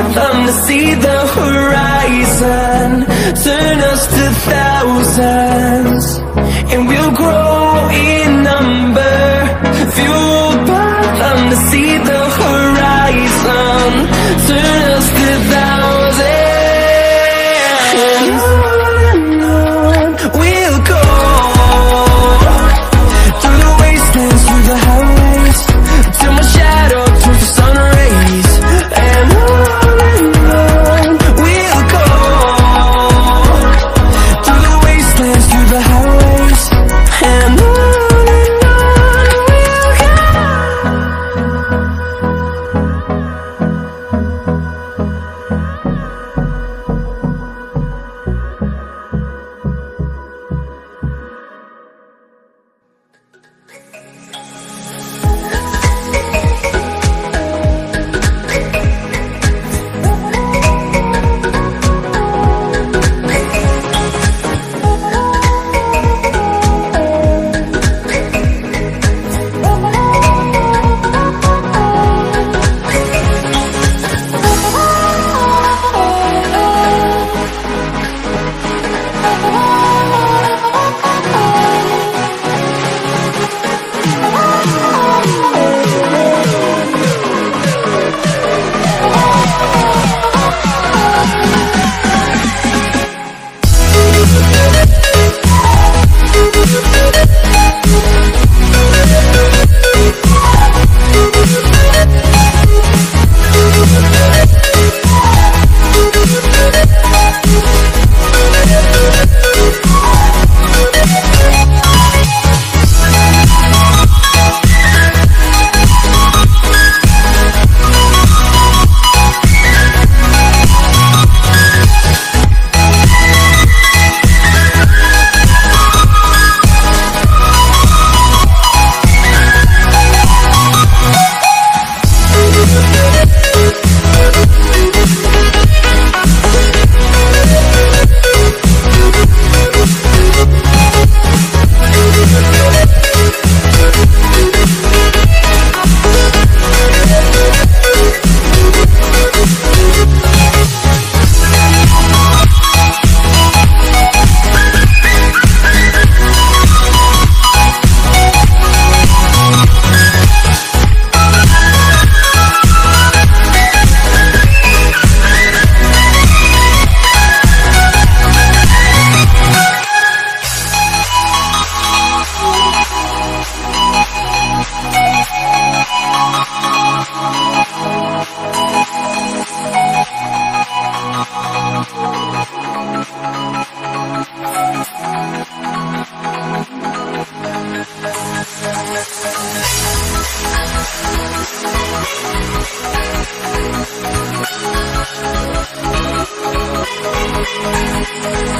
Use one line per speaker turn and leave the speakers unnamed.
Them to see the horizon. Turn us to thousands. And we'll grow in number. Fueled by them to see the horizon. Turn
Thank you.